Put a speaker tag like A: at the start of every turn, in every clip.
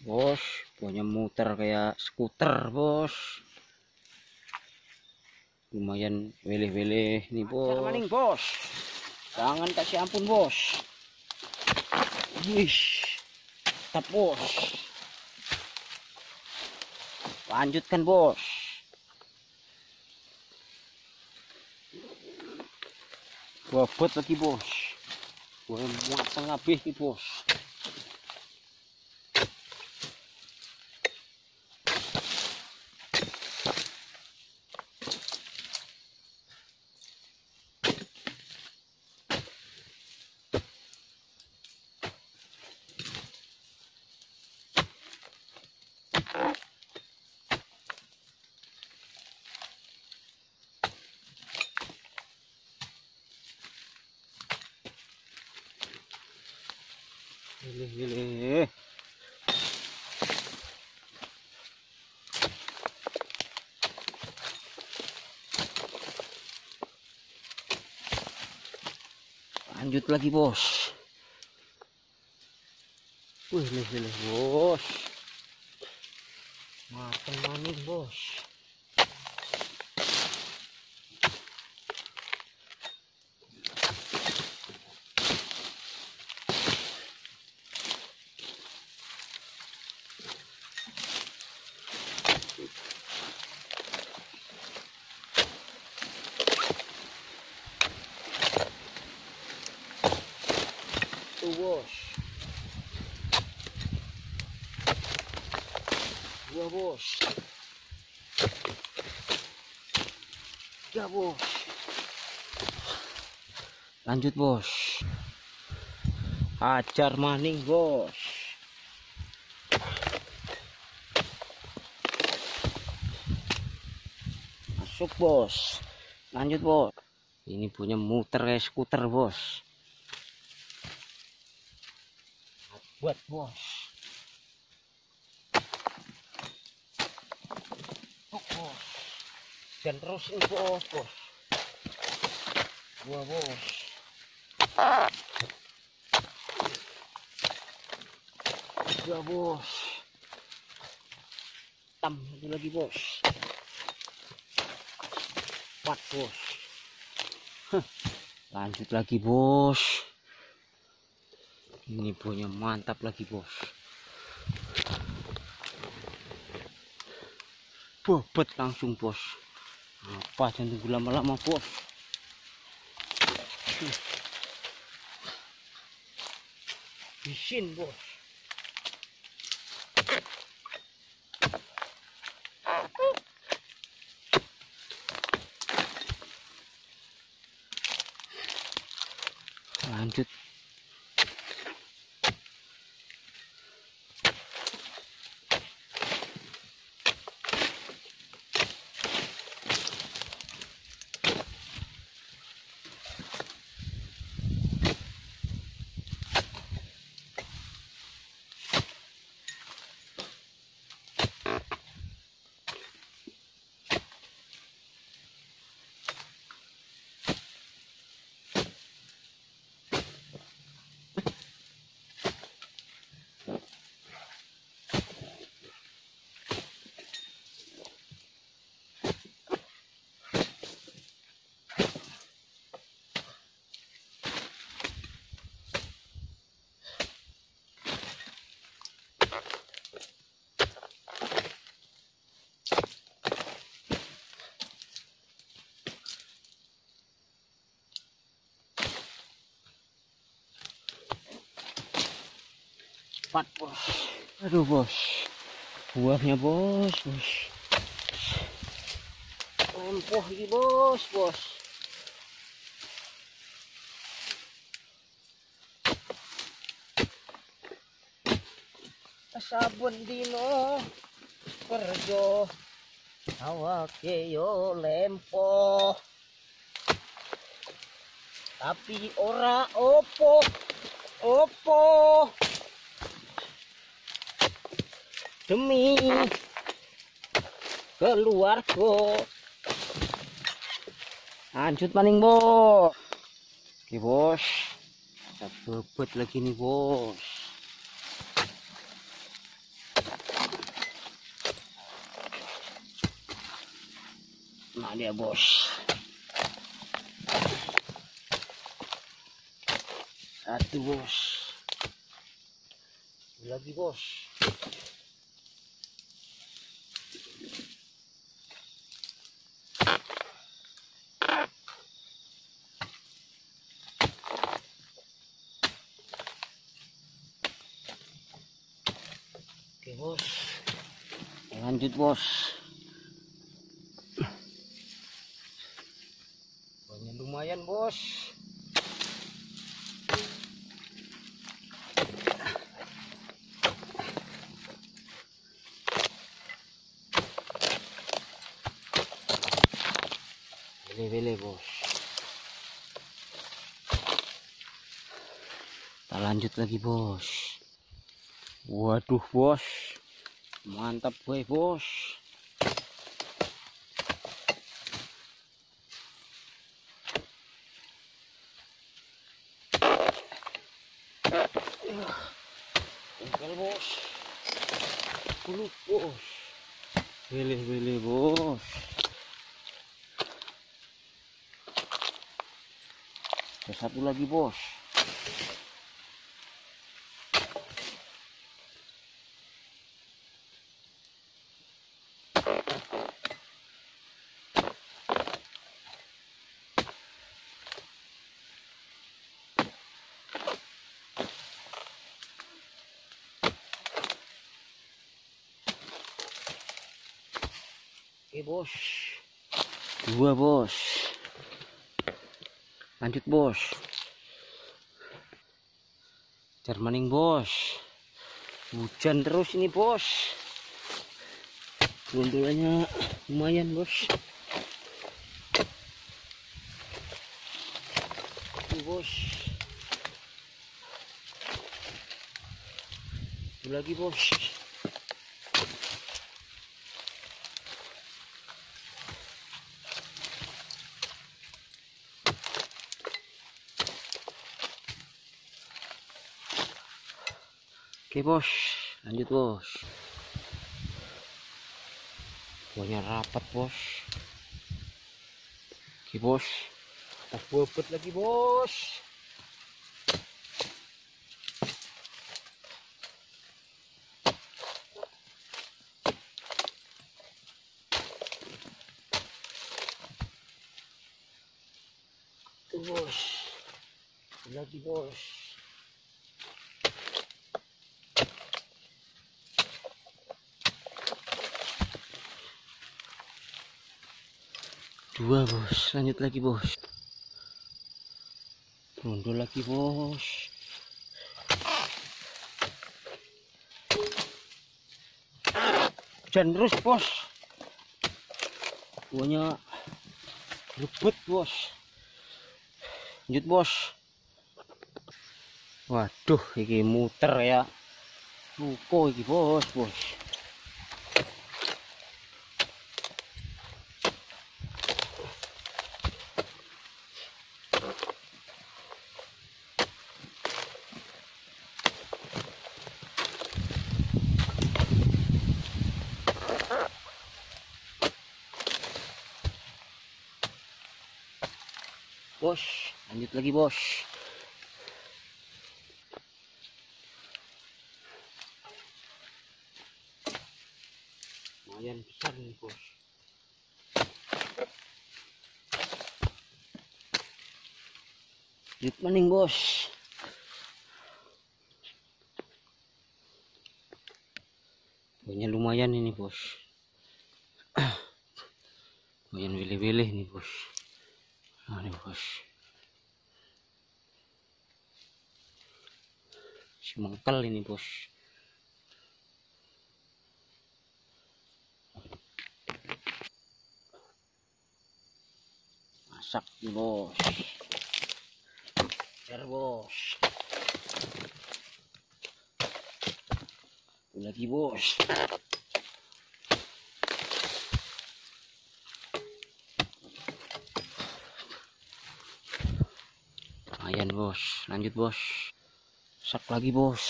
A: bos punya muter kayak skuter bos. Lumayan weleh-weleh nih bos. maning bos. Jangan kasih ampun bos. Wish, tetap bos. Lanjutkan bos. Bobot lagi bos. Gue muat habis nih bos Gile. Lanjut lagi bos. Wih, lih, bos. Makan manis bos. Tuh bos. Dua bos. Tiga bos. Lanjut bos. Ajar maning bos. Masuk bos. Lanjut bos. Ini punya muter kayak skuter bos. buat bos oh, bos dan terus ini bos. Dua bos. Dua bos. Tam lagi bos. Empat bos. Lanjut lagi bos. Ini punya mantap lagi bos. Bobot langsung bos apa jangan tunggu lama-lama bos bisin bos lanjut empat bos. Aduh bos. Buahnya bos bos. Empoh lagi bos bos. Sabun dino kerjo awake yo lempo tapi ora opo opo demi keluarga. Lanjut maning bo oke bos. Kita bebet lagi nih bos. Nah dia bos. Satu bos. Lagi bos. Oke bos lanjut bos. Banyak lumayan bos. Bele-bele bos. Kita lanjut lagi bos waduh bos. Mantap gue bos. Tinggal bos. Kulut bos. Bele-bele bos. Ada satu lagi bos Oke bos. Dua bos. Lanjut bos. Jarmaning bos. Hujan terus ini bos. Gondolanya lumayan bos. Tuh bos. Lagi bos Oke bos, lanjut bos. Buahnya rapat bos. Oke bos, bobot lagi bos. Tuh bos, lagi bos. Dua bos. Lanjut lagi bos. Mundur lagi bos. Hujan terus bos. Buahnya rebut bos. Lanjut bos. Waduh ini muter ya. Luko ini bos bos bos lanjut lagi bos. Lumayan besar nih bos. Lanjut maning bos. Buahnya lumayan ini bos. Lumayan wilih-wilih nih bos Ini bos. Si mengkel ini bos. Masak nih bos. Biar bos. Lagi bos. bos lanjut bos sak lagi bos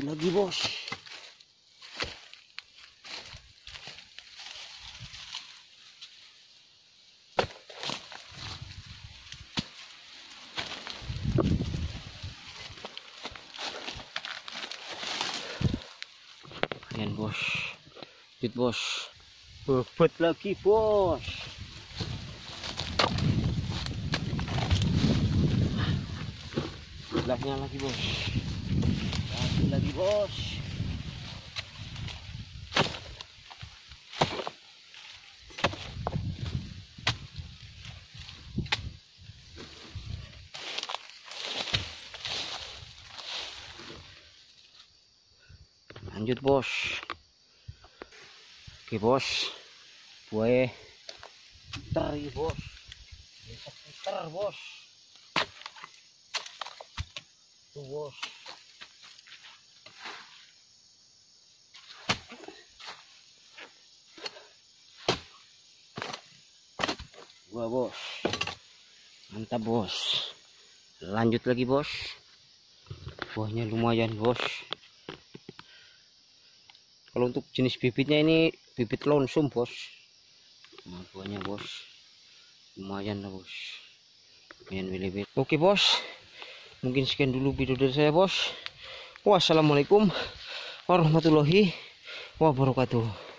A: lagi bos Ayan bos. Yut bos. bobot lagi bos. Sebelahnya lagi bos. Lagi lagi bos. Lanjut bos. Oke bos. Buaya. Ya bos. Bisa putar bos bos gua bos. Mantap bos. Lanjut lagi bos. Buahnya lumayan bos. Kalau untuk jenis bibitnya ini bibit lonsum bos. Buahnya bos. Lumayan lah bos. Lumayan bibit oke bos mungkin sekian dulu video dari saya bos. Wassalamualaikum warahmatullahi wabarakatuh